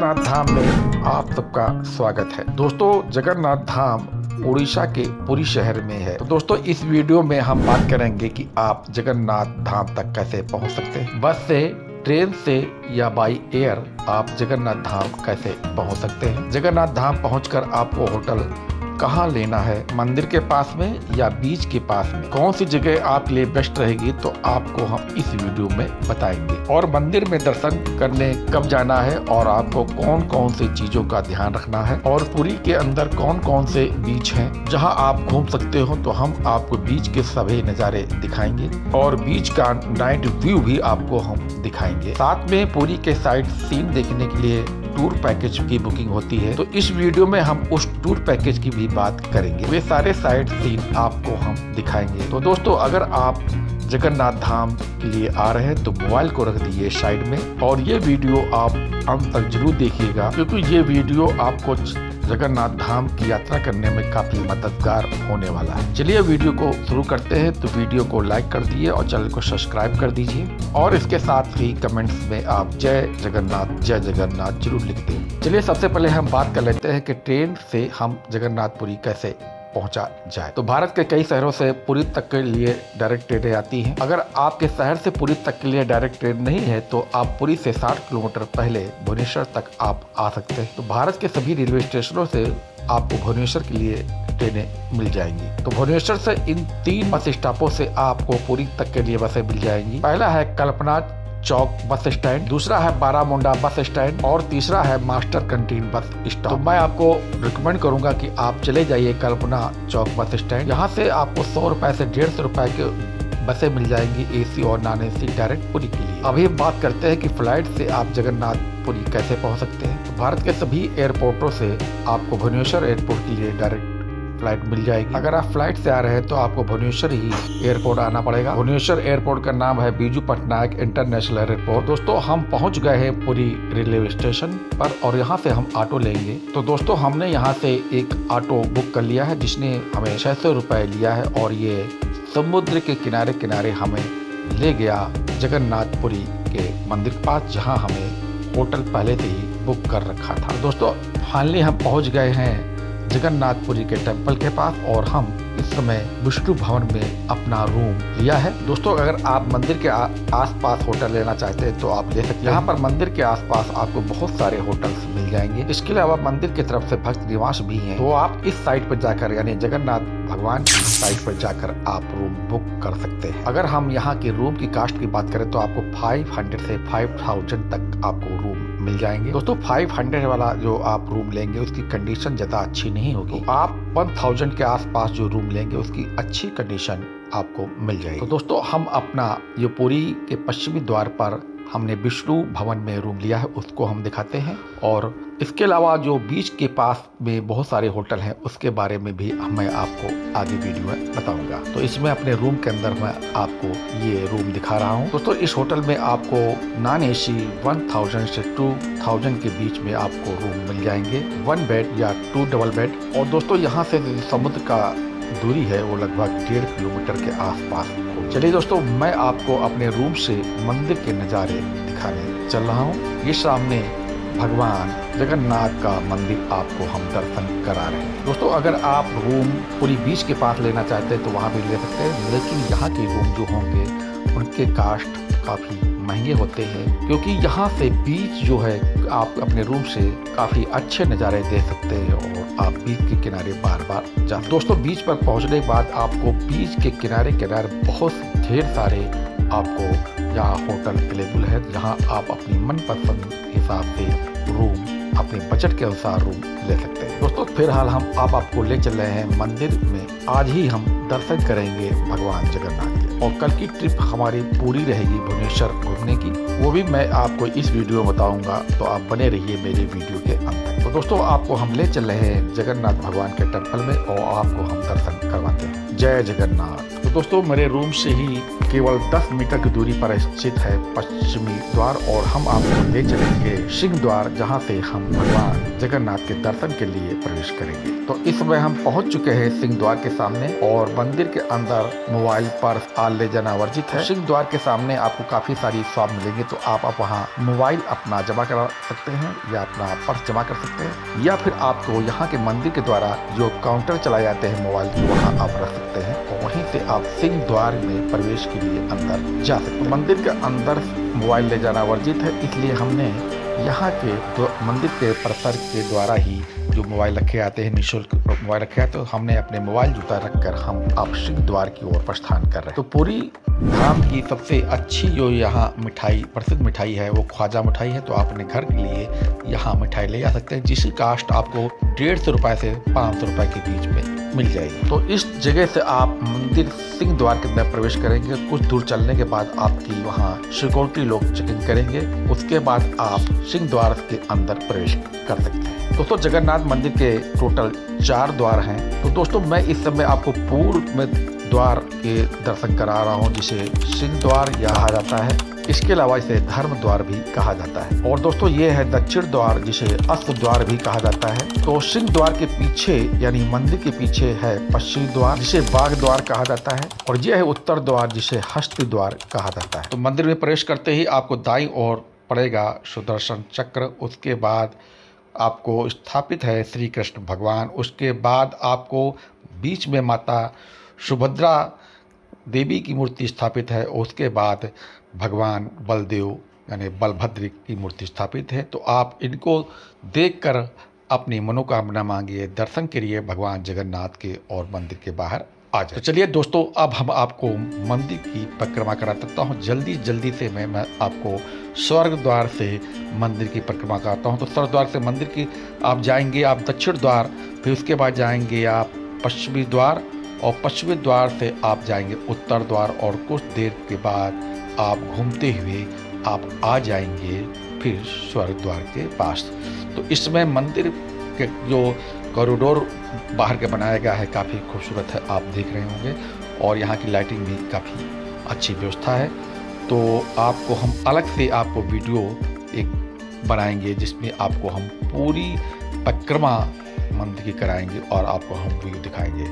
जगन्नाथ धाम में आप सबका स्वागत है। दोस्तों, जगन्नाथ धाम उड़ीसा के पुरी शहर में है। तो दोस्तों, इस वीडियो में हम बात करेंगे कि आप जगन्नाथ धाम तक कैसे पहुँच सकते हैं। बस से, ट्रेन से या बाई एयर आप जगन्नाथ धाम कैसे पहुँच सकते हैं। जगन्नाथ धाम पहुंचकर आपको होटल कहाँ लेना है? मंदिर के पास में या बीच के पास में? कौन सी जगह आपके लिए बेस्ट रहेगी तो आपको हम इस वीडियो में बताएँगे। और मंदिर में दर्शन करने कब जाना है और आपको कौन कौन सी चीज़ों का ध्यान रखना है और पुरी के अंदर कौन कौन से बीच हैं? जहाँ आप घूम सकते हो तो हम आपको बीच के सभी नज़ारे दिखाएँगे और बीच का नाइट व्यू भी आपको हम दिखाएँगे। साथ में पुरी के साइड सीन देखने के लिए टूर पैकेज की बुकिंग होती है तो इस वीडियो में हम उस टूर पैकेज की भी बात करेंगे। वे सारे साइड सीन आपको हम दिखाएँगे। तो दोस्तों, अगर आप जगन्नाथ धाम के लिए आ रहे हैं तो मोबाइल को रख दीजिए साइड में, और ये वीडियो आप अंत तक ज़रूर देखिएगा, क्योंकि ये वीडियो आपको जगन्नाथ धाम की यात्रा करने में काफ़ी मददगार होने वाला है। चलिए वीडियो को शुरू करते हैं तो वीडियो को लाइक कर दिए और चैनल को सब्सक्राइब कर दीजिए। और इसके साथ ही कमेंट्स में आप जय जगन्नाथ जय जगन्नाथ ज़रूर लिखते दें चलिए सबसे पहले हम बात कर लेते हैं कि ट्रेन से हम जगन्नाथपुरी कैसे पहुँचा जाए। तो भारत के कई शहरों से पुरी तक के लिए डायरेक्ट ट्रेनें आती हैं। अगर आपके शहर से पुरी तक के लिए डायरेक्ट ट्रेन नहीं है तो आप पुरी से 60 किलोमीटर पहले भुवनेश्वर तक आप आ सकते हैं। तो भारत के सभी रेलवे स्टेशनों से आपको भुवनेश्वर के लिए ट्रेनें मिल जाएँगी। तो भुवनेश्वर से इन तीन बस स्टॉपों से आपको पुरी तक के लिए बसें मिल जाएँगी। पहला है कल्पना चौक बस स्टैंड, दूसरा है बारामुंडा बस स्टैंड और तीसरा है मास्टर कंटीन बस स्टॉप। तो मैं आपको रिकमेंड करूँगा कि आप चले जाइए कल्पना चौक बस स्टैंड। यहाँ से आपको सौ रुपए से डेढ़ सौ रुपए के बसें मिल जाएँगी एसी और नॉन एसी डायरेक्ट पुरी के लिए। अभी हम बात करते हैं कि फ़्लाइट से आप जगन्नाथपुरी कैसे पहुँच सकते हैं। तो भारत के सभी एयरपोर्टों से आपको भुवनेश्वर एयरपोर्ट के लिए डायरेक्ट फ़्लाइट मिल जाएगी। अगर आप फ़्लाइट से आ रहे हैं तो आपको भुवनेश्वर ही एयरपोर्ट आना पड़ेगा। भुवनेश्वर एयरपोर्ट का नाम है बीजू पटनायक इंटरनेशनल एयरपोर्ट। दोस्तों, हम पहुँच गए हैं पूरी रेलवे स्टेशन पर और यहाँ से हम ऑटो लेंगे। तो दोस्तों, हमने यहाँ से एक ऑटो बुक कर लिया है, जिसने हमें छह सौ लिया है और ये समुद्र के किनारे किनारे हमें ले गया जगन्नाथपुरी के मंदिर के पास, जहाँ हमें होटल पहले से ही बुक कर रखा था। दोस्तों, फाइनली हम पहुँच गए हैं जगन्नाथपुरी के टेंपल के पास और हम इस समय विष्णु भवन में अपना रूम लिया है। दोस्तों, अगर आप मंदिर के आसपास होटल लेना चाहते हैं तो आप ले सकते हैं। यहाँ पर मंदिर के आसपास आपको बहुत सारे होटल्स मिल जाएँगे। इसके अलावा मंदिर की तरफ़ से भक्त निवास भी हैं। तो आप इस साइट पर जाकर, यानी जगन्नाथ भगवान की साइट पर जाकर आप रूम बुक कर सकते हैं। अगर हम यहाँ के रूम की कास्ट की बात करें तो आपको 500 से 5000 तक आपको रूम मिल जाएँगे। दोस्तों 500 वाला जो आप रूम लेंगे, उसकी कंडीशन ज़्यादा अच्छी नहीं होगी। तो आप 1000 के आसपास जो रूम लेंगे, उसकी अच्छी कंडीशन आपको मिल जाएगी। तो दोस्तों, हम अपना ये पूरी के पश्चिमी द्वार पर हमने विष्णु भवन में रूम लिया है, उसको हम दिखाते हैं। और इसके अलावा जो बीच के पास में बहुत सारे होटल हैं, उसके बारे में भी मैं आपको आगे वीडियो में बताऊँगा। तो इसमें अपने रूम के अंदर मैं आपको ये रूम दिखा रहा हूँ। दोस्तों, इस होटल में आपको non A C one thousand से टू थाउज़ेंड के बीच में आपको रूम मिल जाएँगे। वन बेड या टू डबल बेड। और दोस्तों, यहाँ से समुद्र का दूरी है, वो लगभग डेढ़ किलोमीटर के आसपास। चलिए दोस्तों, मैं आपको अपने रूम से मंदिर के नज़ारे दिखाने चल रहा हूँ। ये सामने भगवान जगन्नाथ का मंदिर आपको हम दर्शन करा रहे हैं। दोस्तों, अगर आप रूम पूरी बीच के पास लेना चाहते हैं तो वहाँ भी ले सकते हैं, लेकिन यहाँ के रूम जो होंगे उनके कास्ट काफ़ी महँगे होते हैं, क्योंकि यहाँ से बीच जो है, आप अपने रूम से काफ़ी अच्छे नज़ारे देख सकते हैं और आप बीच के किनारे बार बार जा दोस्तों, बीच पर पहुँचने के बाद आपको बीच के किनारे किनारे बहुत ढेर सारे आपको यहाँ होटल अवेलेबल है, जहाँ आप अपनी मनपसंद हिसाब से रूम, अपने बजट के अनुसार रूम ले सकते हैं। दोस्तों, फ़िलहाल हम आप आपको ले चल रहे हैं मंदिर में। आज ही हम दर्शन करेंगे भगवान जगन्नाथ के। और कल की ट्रिप हमारी पूरी रहेगी भुवनेश्वर घूमने की। वो भी मैं आपको इस वीडियो में बताऊँगा तो आप बने रहिए मेरे वीडियो के अंत तक। तो दोस्तों, आपको हम ले चल रहे हैं जगन्नाथ भगवान के टेंपल में और आपको हम दर्शन करवाते हैं। जय जगन्नाथ। तो दोस्तों मेरे रूम से ही केवल 10 मीटर की दूरी पर स्थित है पश्चिमी द्वार और हम आपको ले चलेंगे सिंह द्वार जहाँ से हम भगवान जगन्नाथ के दर्शन के लिए प्रवेश करेंगे। तो इस समय हम पहुँच चुके हैं सिंह द्वार के सामने और मंदिर के अंदर मोबाइल पर आल ले जाना वर्जित है। सिंह द्वार के सामने आपको काफ़ी सारी शॉप मिलेंगे तो आप, आप वहाँ मोबाइल अपना जमा करा सकते हैं या अपना पर्स जमा कर सकते हैं या फिर आपको यहाँ के मंदिर के द्वारा जो काउंटर चलाए जाते हैं मोबाइल वहाँ आप रख सकते हैं। वहीं से आप सिंह द्वार में प्रवेश के लिए अंदर जा सकते मंदिर के अंदर मोबाइल ले जाना वर्जित है, इसलिए हमने यहाँ के तो मंदिर के परिसर के द्वारा ही जो मोबाइल रखे आते हैं, निःशुल्क मोबाइल रखे आते हैं तो हमने अपने मोबाइल जूता रखकर हम आप सिंह द्वार की ओर प्रस्थान कर रहे हैं। तो पूरी धाम की सबसे अच्छी जो यहाँ मिठाई, प्रसिद्ध मिठाई है, वो ख्वाजा मिठाई है तो आप अपने घर के लिए यहाँ मिठाई ले जा सकते हैं, जिसकी कास्ट आपको डेढ़ सौ रुपये से पाँच सौ रुपये के बीच में मिल जाएगी। तो इस जगह से आप मंदिर सिंह द्वार के अंदर प्रवेश करेंगे। कुछ दूर चलने के बाद आपकी वहाँ सिक्योरिटी लोग चेकिंग करेंगे। उसके बाद आप सिंह द्वार के अंदर प्रवेश कर सकते हैं। दोस्तों, जगन्नाथ मंदिर के टोटल चार द्वार हैं। तो दोस्तों, मैं इस समय आपको पूर्व में द्वार के दर्शन करा रहा हूँ, जिसे सिंह द्वार कहा जाता है। इसके अलावा इसे धर्म द्वार भी कहा जाता है। और दोस्तों, ये है दक्षिण द्वार, जिसे अस्त द्वार भी कहा जाता है। तो सिंह द्वार के पीछे, यानी मंदिर के पीछे है पश्चिम द्वार, जिसे बाघ द्वार कहा जाता है। और यह है उत्तर द्वार, जिसे हस्त द्वार कहा जाता है। तो मंदिर में प्रवेश करते ही आपको दाई और पड़ेगा सुदर्शन चक्र। उसके बाद आपको स्थापित है श्री कृष्ण भगवान। उसके बाद आपको बीच में माता सुभद्रा देवी की मूर्ति स्थापित है। उसके बाद भगवान बलदेव, यानी बलभद्र की मूर्ति स्थापित है। तो आप इनको देखकर अपनी मनोकामना मांगिए, दर्शन के लिए भगवान जगन्नाथ के और मंदिर के बाहर। आ जाए। तो चलिए दोस्तों, अब हम आपको मंदिर की परिक्रमा करा सकता हूँ। जल्दी जल्दी से मैं मैं आपको स्वर्ग द्वार से मंदिर की परिक्रमा कराता हूँ। तो स्वर्ग द्वार से मंदिर की आप जाएँगे, आप दक्षिण द्वार, फिर उसके बाद जाएँगे आप पश्चिमी द्वार और पश्चिमी द्वार से आप जाएँगे उत्तर द्वार और कुछ देर के बाद आप घूमते हुए आप आ जाएँगे फिर स्वर्ग द्वार के पास। तो इसमें मंदिर के जो कॉरिडोर बाहर के बनाया गया है, काफ़ी खूबसूरत है, आप देख रहे होंगे। और यहाँ की लाइटिंग भी काफ़ी अच्छी व्यवस्था है। तो आपको हम अलग से आपको वीडियो एक बनाएँगे, जिसमें आपको हम पूरी परिक्रमा मंदिर की कराएँगे और आपको हम वीडियो दिखाएँगे।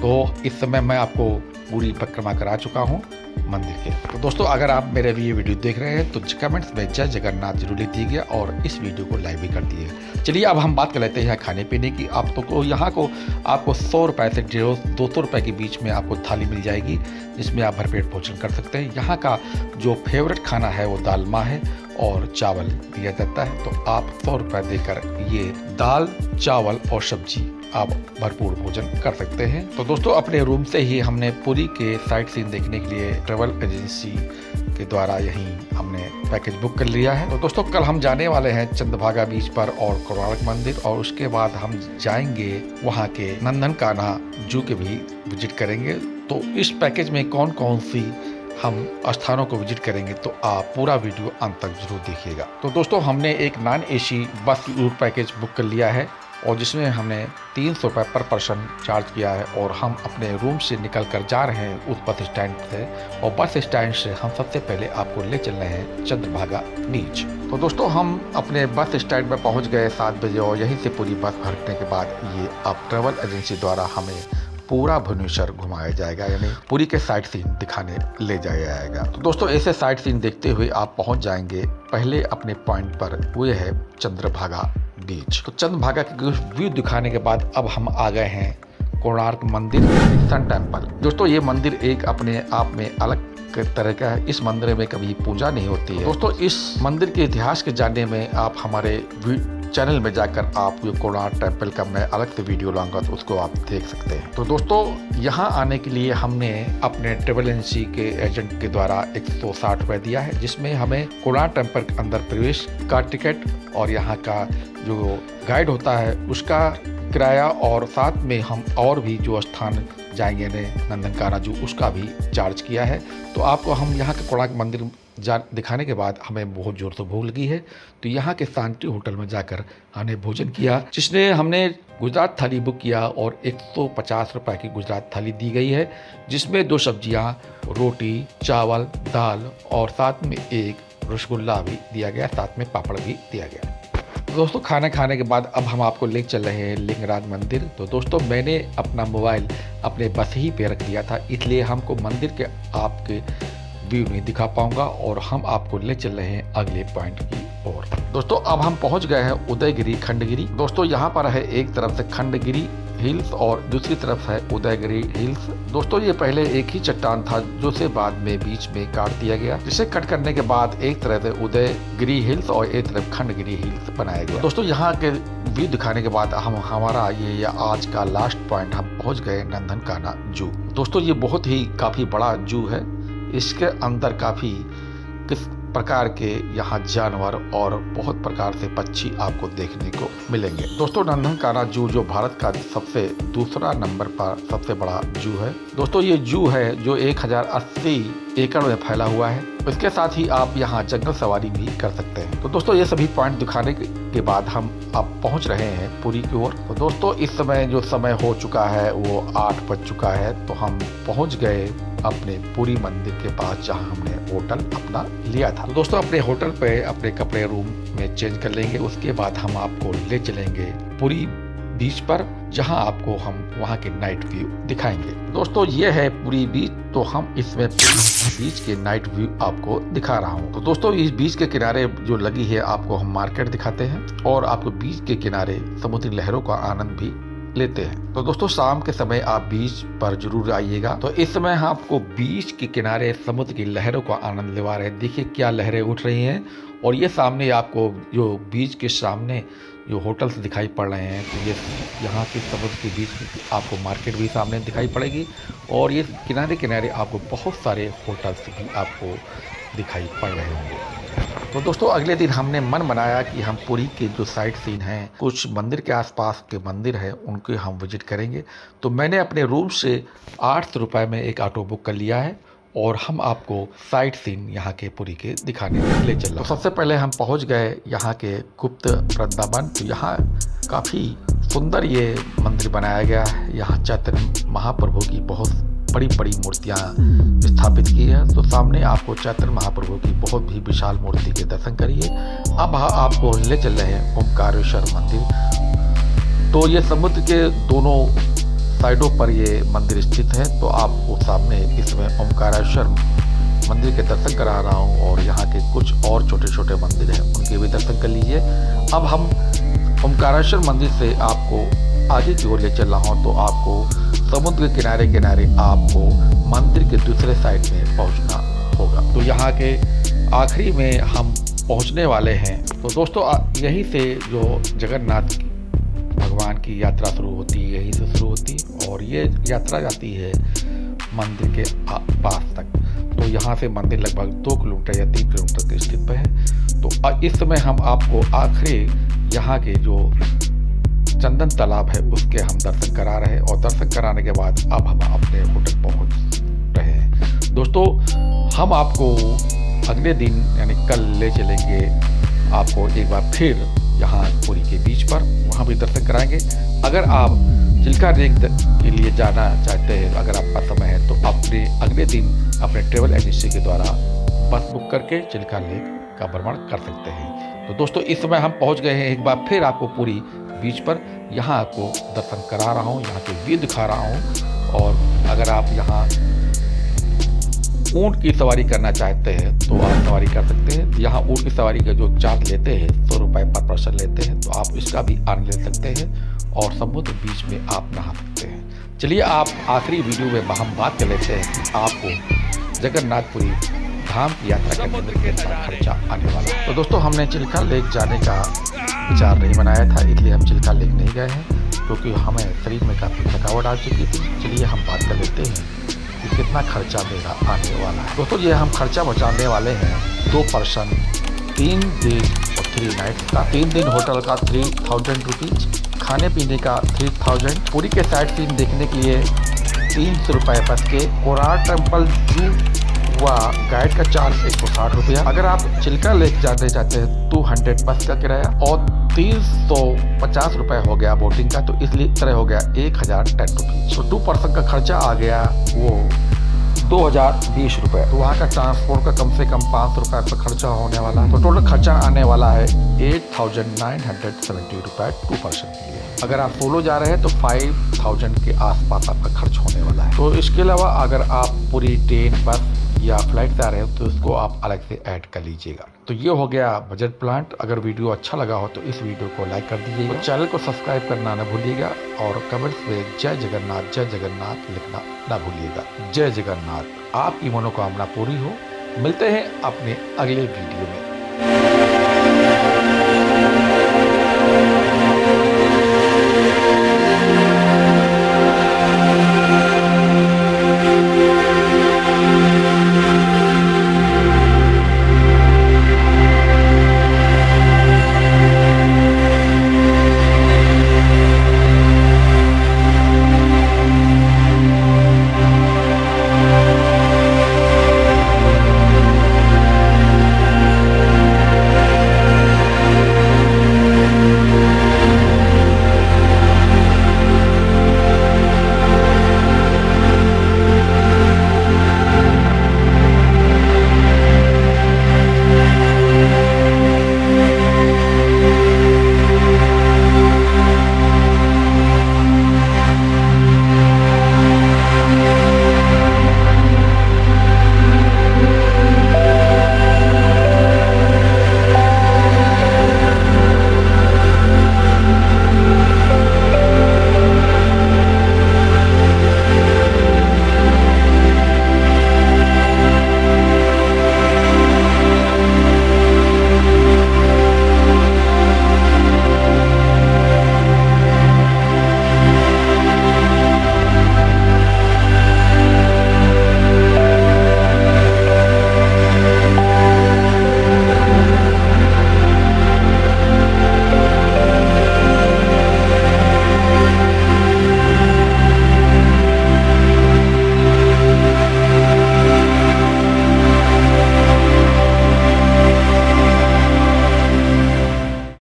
तो इस समय मैं आपको पूरी परिक्रमा करा चुका हूँ मंदिर के। तो दोस्तों, अगर आप मेरे भी ये वीडियो देख रहे हैं तो कमेंट्स में जय जगन्नाथ ज़रूर लिख दीजिए और इस वीडियो को लाइक भी कर दिए चलिए, अब हम बात कर लेते हैं खाने पीने की। आप तो को यहाँ को आपको सौ रुपये से डेढ़ दो सौ रुपये के बीच में आपको थाली मिल जाएगी, जिसमें आप भरपेट भोजन कर सकते हैं। यहाँ का जो फेवरेट खाना है, वो दाल माँ है। और चावल दिया जाता है। तो आप सौ रुपये देकर ये दाल, चावल और सब्ज़ी आप भरपूर भोजन कर सकते हैं। तो दोस्तों, अपने रूम से ही हमने पुरी के साइट सीन देखने के लिए ट्रेवल एजेंसी के द्वारा यहीं हमने पैकेज बुक कर लिया है। तो दोस्तों, कल हम जाने वाले हैं चंद्रभागा बीच पर और कोणार्क मंदिर और उसके बाद हम जाएँगे वहाँ के नंदन कान्हा जू के भी विज़िट करेंगे। तो इस पैकेज में कौन कौन सी हम स्थानों को विज़िट करेंगे तो आप पूरा वीडियो अंत तक ज़रूर देखिएगा। तो दोस्तों, हमने एक non AC bus route package book कर लिया है और जिसमें हमने तीन सौ रुपये पर पर्सन चार्ज किया है और हम अपने रूम से निकल कर जा रहे हैं उस बस स्टैंड से और बस स्टैंड से हम सबसे पहले आपको ले चल रहे हैं चंद्रभागा नीच। तो दोस्तों, हम अपने बस स्टैंड में पहुँच गए सात बजे और यहीं से पूरी बस भरने के बाद ये अब ट्रेवल एजेंसी द्वारा हमें पूरा भुवनेश्वर घुमाया जाएगा, यानी पूरी के साइट सीन दिखाने ले जाया जाएगा। तो दोस्तों, ऐसे साइट सीन देखते हुए आप पहुँच जाएँगे पहले अपने पॉइंट पर, वो है चंद्रभागा बीच तो चंद्रभागा के व्यू दिखाने के बाद अब हम आ गए हैं कोणार्क मंदिर सन टेंपल दोस्तों, ये मंदिर एक अपने आप में अलग तरह का है। इस मंदिर में कभी पूजा नहीं होती है। दोस्तों, इस मंदिर के इतिहास के जानने में आप हमारे चैनल में जाकर आप ये कोणार्क टेंपल का मैं अलग से वीडियो लाऊँगा तो उसको आप देख सकते हैं। तो दोस्तों, यहाँ आने के लिए हमने अपने ट्रेवल एजेंसी के एजेंट के द्वारा एक सौ साठ दिया है, जिसमें हमें कोणार्क टेंपल के अंदर प्रवेश का टिकट और यहाँ का जो गाइड होता है, उसका किराया और साथ में हम और भी जो स्थान जाएँगे, ने नंदन काना जू उसका भी चार्ज किया है। तो आपको हम यहाँ के कोणार्क मंदिर जा, दिखाने के बाद हमें बहुत ज़ोर से भूख लगी है। तो यहाँ के शांति होटल में जाकर हमने भोजन किया, जिसने हमने गुजरात थाली बुक किया और एक सौ पचास रुपये की गुजरात थाली दी गई है, जिसमें दो सब्ज़ियाँ, रोटी, चावल, दाल और साथ में एक रसगुल्ला भी दिया गया, साथ में पापड़ भी दिया गया। दोस्तों, खाना खाने के बाद अब हम आपको ले चल रहे हैं लिंगराज मंदिर। तो दोस्तों, मैंने अपना मोबाइल अपने बस ही पे रख दिया था, इसलिए हमको मंदिर के आपके व्यू नहीं दिखा पाऊँगा और हम आपको ले चल रहे हैं अगले पॉइंट की ओर। दोस्तों, अब हम पहुँच गए हैं उदयगिरी, खंडगिरी। दोस्तों, यहाँ पर है एक तरफ़ से खंडगिरी हिल्स और दूसरी तरफ़ है उदयगिरी हिल्स। दोस्तों, ये पहले एक ही चट्टान था जो से बाद में बीच में काट दिया गया, जिसे कट करने के बाद एक तरफ़ से उदयगिरी हिल्स और एक तरफ़ खंडगिरी हिल्स बनाया गया। दोस्तों, यहाँ के व्यू दिखाने के बाद हम, हमारा ये आज का लास्ट पॉइंट हम पहुँच गए नंदन काना जू। दोस्तों, ये बहुत ही काफ़ी बड़ा जू है। इसके अंदर काफ़ी किस प्रकार के यहाँ जानवर और बहुत प्रकार से पक्षी आपको देखने को मिलेंगे। दोस्तों नंदनकाना जू जो भारत का सबसे दूसरा नंबर पर सबसे बड़ा जू है। दोस्तों, ये जू है जो एक हज़ार अस्सी एकड़ में फैला हुआ है। इसके साथ ही आप यहाँ जंगल सवारी भी कर सकते हैं। तो दोस्तों, ये सभी पॉइंट दिखाने के बाद हम अब पहुँच रहे हैं पुरी की ओर। तो दोस्तों, इस समय जो समय हो चुका है, वो आठ बज चुका है। तो हम पहुँच गए अपने पूरी मंदिर के पास, जहाँ हमने होटल अपना लिया था। तो दोस्तों, अपने होटल पे अपने कपड़े रूम में चेंज कर लेंगे। उसके बाद हम आपको ले चलेंगे पूरी बीच पर, जहाँ आपको हम वहाँ के नाइट व्यू दिखाएँगे। दोस्तों, ये है पूरी बीच तो हम इसमें बीच के नाइट व्यू आपको दिखा रहा हूँ। तो दोस्तों, इस बीच के किनारे जो लगी है, आपको हम मार्केट दिखाते हैं और आपको बीच के किनारे समुद्री लहरों का आनंद भी लेते हैं। तो दोस्तों, शाम के समय आप बीच पर ज़रूर आइएगा। तो इस समय आपको बीच के किनारे समुद्र की लहरों का आनंद लेवा रहे देखिए क्या लहरें उठ रही हैं और ये सामने आपको जो बीच के सामने जो होटल्स दिखाई पड़ रहे हैं तो ये यहाँ के समुद्र के बीच आपको मार्केट भी सामने दिखाई पड़ेगी और ये किनारे किनारे आपको बहुत सारे होटल्स भी आपको दिखाई पड़ रहे होंगे। तो दोस्तों, अगले दिन हमने मन बनाया कि हम पुरी के जो साइट सीन हैं, कुछ मंदिर के आसपास के मंदिर हैं, उनके हम विज़िट करेंगे। तो मैंने अपने रूम से आठ सौ रुपये में एक ऑटो बुक कर लिया है। और हम आपको साइट सीन यहाँ के पुरी के दिखाने ले चल तो सबसे पहले हम पहुँच गए यहाँ के गुप्त वृंदावन। तो यहाँ काफ़ी सुंदर ये मंदिर बनाया गया है। यहाँ चैतन्य महाप्रभु की बहुत बड़ी बड़ी मूर्तियाँ स्थापित की है। तो सामने आपको चैतन्य महाप्रभु की बहुत ही विशाल मूर्ति के दर्शन करिए। अब आपको ले चल रहे हैं ओंकारेश्वर मंदिर। तो ये समुद्र के दोनों साइडों पर ये मंदिर स्थित है तो आपको सामने इसमें ओंकारेश्वर मंदिर के दर्शन करा रहा हूँ और यहाँ के कुछ और छोटे छोटे मंदिर हैं, उनके भी दर्शन कर लीजिए। अब हम ओंकारेश्वर मंदिर से आपको आगे की ओर ले चल रहा हूँ तो आपको समुद्र के किनारे किनारे आपको मंदिर के दूसरे साइड में पहुँचना होगा। तो यहाँ के आखिरी में हम पहुँचने वाले हैं। तो दोस्तों यहीं से जो जगन्नाथ भगवान की यात्रा शुरू होती है, यहीं से शुरू होती है और ये यात्रा जाती है मंदिर के पास तक। तो यहाँ से मंदिर लगभग दो किलोमीटर या तीन किलोमीटर के स्थिति पर है। तो इस समय हम आपको आखिरी यहाँ के जो चंदन तालाब है, उसके हम दर्शन करा रहे हैं और दर्शन कराने के बाद अब हम अपने होटल पहुँच रहे हैं। दोस्तों, हम आपको अगले दिन, यानी कल ले चलेंगे आपको एक बार फिर यहाँ पुरी के बीच पर। वहाँ भी दर्शन कराएँगे। अगर आप चिल्का लेक के लिए जाना चाहते हैं, अगर आपका समय है तो अपने अगले दिन अपने ट्रेवल एजेंसी के द्वारा बस बुक करके चिल्का लेक का भ्रमण कर सकते हैं। तो दोस्तों, इस समय हम पहुँच गए हैं एक बार फिर आपको पूरी बीच पर। यहाँ आपको दर्शन करा रहा हूँ, यहाँ के व्यू दिखा रहा हूँ। और अगर आप यहाँ ऊँट की सवारी करना चाहते हैं तो आप सवारी कर सकते हैं। यहाँ ऊँट की सवारी का जो चार्ज लेते हैं सौ रुपये पर पर्सन लेते हैं तो आप इसका भी आनंद ले सकते हैं और समुद्र बीच में आप नहा सकते हैं। चलिए आप आखिरी वीडियो में हम बात कर लेते हैं कि आपको जगन्नाथपुरी धाम की यात्रा करने में कितना खर्चा आने वाला तो दोस्तों हमने चिल्का लेक जाने का विचार नहीं बनाया था इसलिए हम चिल्का लेक नहीं गए हैं क्योंकि हमें शरीर में काफ़ी थकावट आ चुकी थी। चलिए हम बात कर लेते हैं कि कितना खर्चा मेरा आने वाला है? दोस्तों, ये हम खर्चा बचाने वाले हैं दो पर्सन, तीन दिन और थ्री नाइट का। तीन दिन होटल का थ्री थाउज़ेंड रुपीज़ खाने पीने का थ्री थाउज़ेंड पूरी के साइड सीन देखने के लिए तीन सौ रुपए बस के कोरार टेंपल, जू व गाइड का चार्ज एक सौ साठ रुपया। अगर आप चिल्का लेक जाने जाते हैं टू हंड्रेड बस का किराया और तीन सौ पचास रुपए हो गया बोटिंग का तो इसलिए तरह हो गया एक हज़ार टेन रुपीज़ तो टू पर्सन का खर्चा आ गया वो दो हज़ार बीस रुपए तो वहाँ का ट्रांसपोर्ट का कम से कम पाँच सौ रुपए का खर्चा होने वाला। है तो टोटल खर्चा आने वाला है eight thousand nine hundred seventy रुपए टू पर्सन के लिए। अगर आप सोलो जा रहे हैं तो फाइव थाउज़ेंड के आसपास आपका खर्च होने वाला है। तो इसके अलावा अगर आप पूरी ट्रेन, बस या फ़्लाइट से आ रहे हो तो उसको आप अलग से ऐड कर लीजिएगा। तो ये हो गया बजट प्लांट। अगर वीडियो अच्छा लगा हो तो इस वीडियो को लाइक कर दीजिएगा। तो चैनल को सब्सक्राइब करना ना भूलिएगा। और कमेंट्स में जय जगन्नाथ जय जगन्नाथ लिखना ना भूलिएगा। जय जगन्नाथ। आपकी मनोकामना पूरी हो। मिलते हैं अपने अगले वीडियो में।